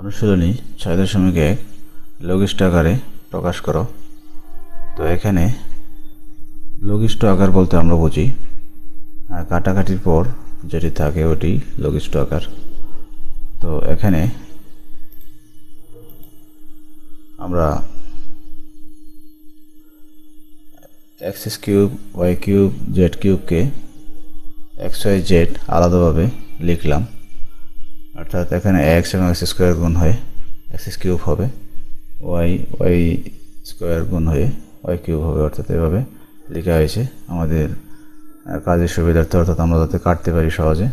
অনুশীলনী ছয় দশমিক এক, লঘিষ্ঠ আকারে প্রকাশ করো। তো এখানে লঘিষ্ঠ আকার বলতে আমরা বুঝি কাটাকাটির পর যেটি থাকে ওটি লঘিষ্ঠ আকার। তো এখানে আমরা x cube, y cube, z কিউবকে x, Y, z আলাদাভাবে লিখলাম। অর্থাৎ এখানে এক্স এবং এক্স স্কোয়ার গুণ হয়ে এক্স কিউব হবে ওয়াই ওয়াই স্কোয়ার গুণ হয়ে ওয়াই কিউব হবে, অর্থাৎ এভাবে লেখা হয়েছে আমাদের কাজের সুবিধার্থে, অর্থাৎ আমরা যাতে কাটতে পারি সহজে।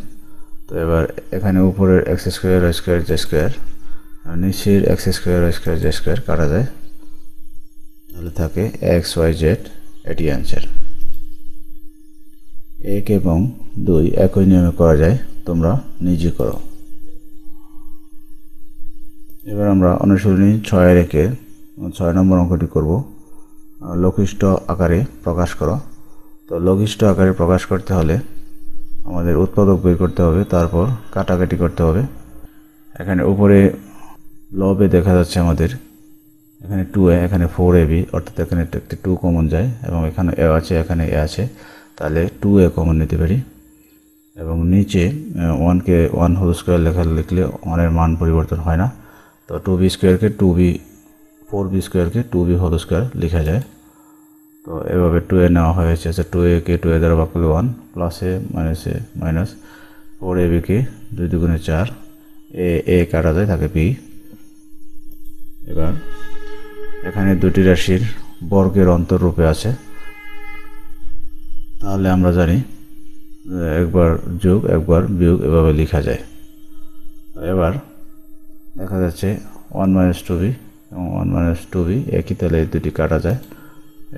তো এবার এখানে উপরের x square y square z square নিচের x square y square z square কাটা যায়। তাহলে থাকে এক্স ওয়াই জেড এটি অ্যান্সার এক এবং দুই একই নিয়মে করা যায়, তোমরা নিজে করো। এবার আমরা অনুশীলনী ছয়ের রেখে ছয় নম্বর অঙ্কটি করব। লঘিষ্ঠ আকারে প্রকাশ করো। তো লঘিষ্ঠ আকারে প্রকাশ করতে হলে আমাদের উৎপাদক বের করতে হবে, তারপর কাটাকাটি করতে হবে। এখানে উপরে লবে দেখা যাচ্ছে আমাদের, এখানে টু এ, এখানে ফোর এ বি অর্থাৎ এখানে একটি টু কমন যায়, এবং এখানে এ আছে, এখানে এ আছে, তাহলে টু এ কমন নিতে পারি। এবং নিচে ওয়ানকে ওয়ান হোল স্কোয়ার লেখা লিখলে ওয়ানের মান পরিবর্তন হয় না। তো টু বি স্কোয়ারকে টু বি ফোর বি স্কোয়ারকে টু বি হোল স্কোয়ার লেখা যায়। তো এভাবে টু এ নেওয়া হয়েছে যে টু একে টু এ দ্বারা ভাগ করলে one plus a minus a minus four a বিকে দুই দুগুণে চার এ এ কাটা যায়, থাকে পি এবার এখানে দুটি রাশির বর্গের অন্তররূপে আছে। তাহলে আমরা জানি, একবার যোগ, একবার বিয়োগ, এভাবে লেখা যায়। এবার দেখা যাচ্ছে ওয়ান মাইনাস টু বি এবং ওয়ান মাইনাস টু বি একই তাহলে দুটি কাটা যায়।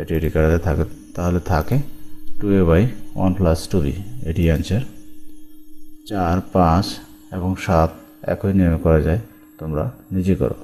এটি এটি কাটা যায় থাকে, তাহলে থাকে two a by one plus two b এটি অ্যান্সার চার, পাঁচ এবং সাত একই নিয়মে করা যায়। তোমরা নিজে করো।